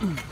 All right.